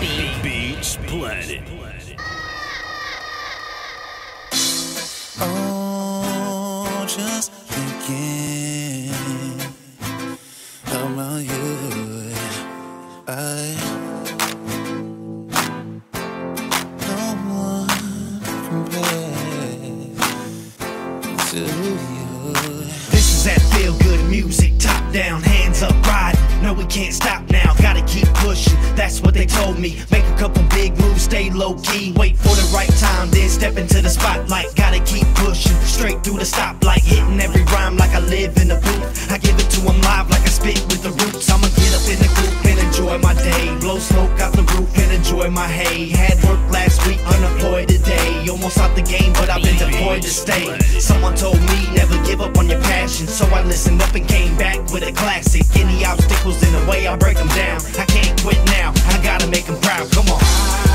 Beats Planet. Oh, just thinking about you. I. This is that feel good music, top down, hands up, ride. No, we can't stop me. Make a couple big moves, stay low key. Wait for the right time, then step into the spotlight. Gotta keep pushing, straight through the stoplight. Hitting every rhyme like I live in the booth. I give it to to 'em live like I spit with the roots. I'ma get up in the group and enjoy my day. Blow smoke out the roof and enjoy my hay. Had Almost out the game, but I've been deployed to stay. Someone told me never give up on your passion, so I listened up and came back with a classic. Any obstacles in the way, I break them down. I can't quit now, I gotta make them proud. Come on.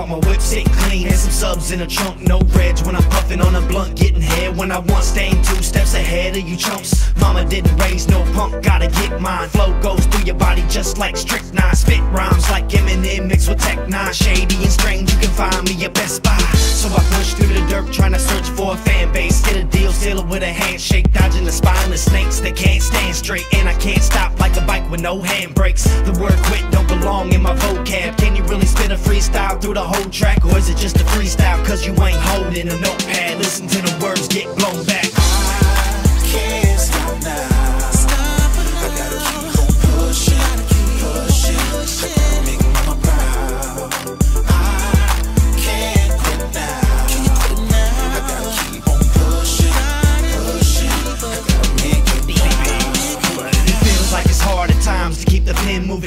Want my whip sit clean and some subs in the trunk. No reg when I'm puffing on a blunt, getting head when I want, staying two steps ahead of you chumps. Mama didn't raise no punk, gotta get mine. Flow goes through your body just like strychnine. Spit rhymes like Eminem mixed with Tech N9ne. Shady and strange, you can find me at Best Buy. So I push through the dirt, trying to search for a fan base. Get a deal, seal it with a handshake, dodging the spineless snakes that can't stand straight. And I can't stop like a bike with no handbrakes. The word quit don't belong in my vocab. Can you the whole track? Or is it just a freestyle cause you ain't holding a notepad?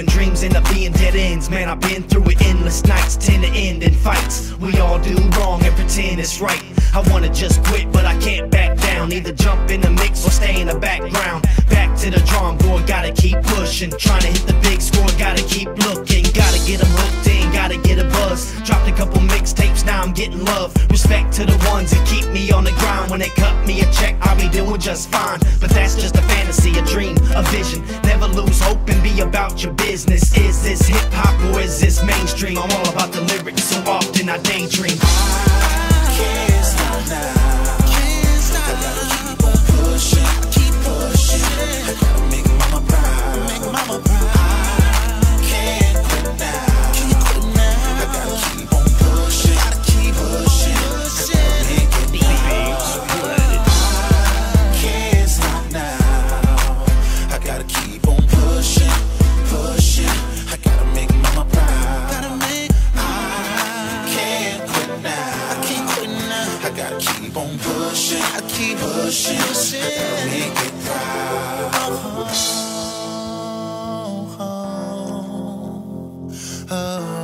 Moving. Dreams end up being dead ends. Man, I've been through it. Endless nights tend to end in fights. We all do wrong and pretend it's right. I wanna just quit, but I can't back down. Either jump in the mix or stay in the background. Back to the drawing board, gotta keep pushing. Trying to hit the big score, gotta keep looking. Gotta get them hooked in, gotta get a buzz. Dropped a couple mixtapes, now I'm getting love. Respect to the ones that keep me on the grind. When they cut me a check, I'll be doing just fine. But that's just a fantasy, a dream, a vision. daydream. I can't stop now. I gotta keep on pushing, keep pushing. pushing, I keep pushing, pushing. Help get proud. Oh, oh, oh.